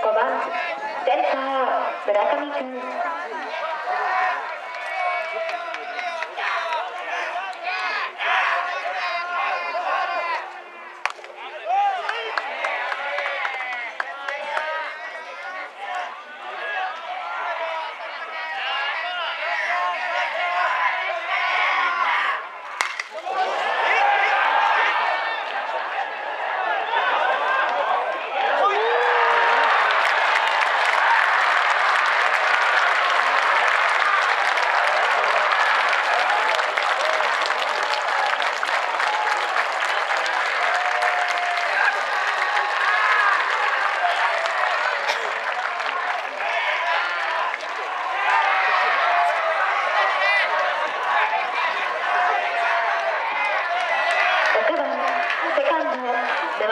Kommand, Delta, berangkat.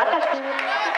vacas.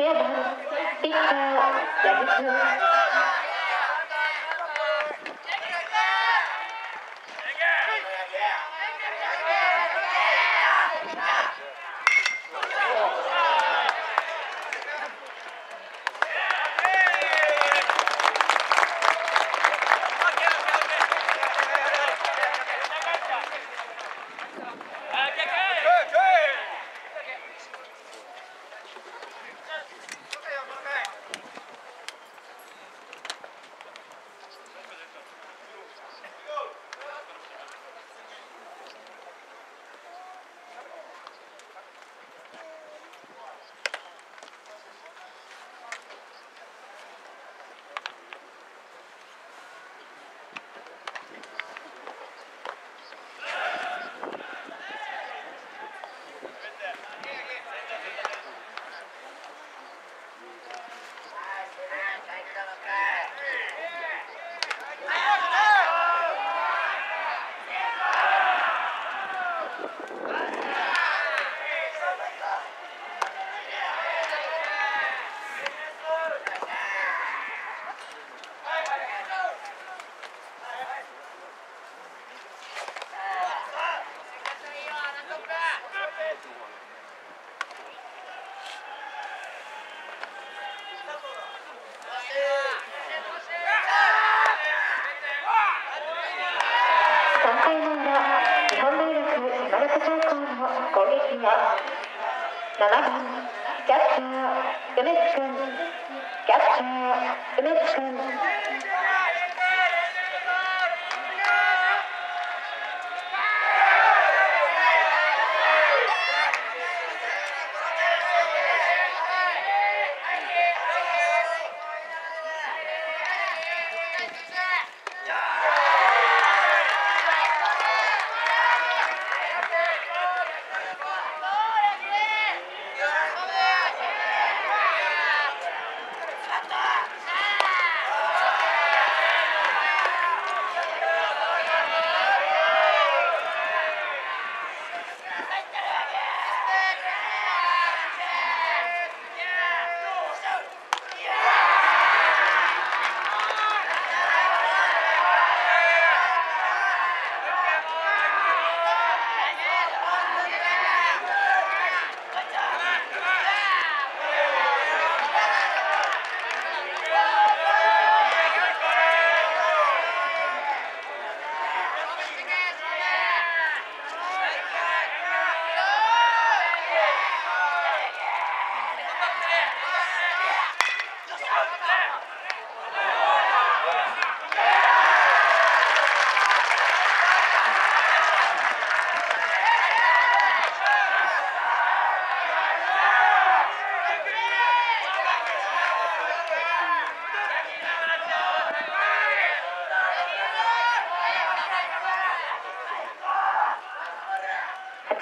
Servus, ich bin の攻撃は7番キャッチャー梅津君キャッチャー梅津君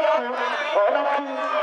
চাকু অনাকি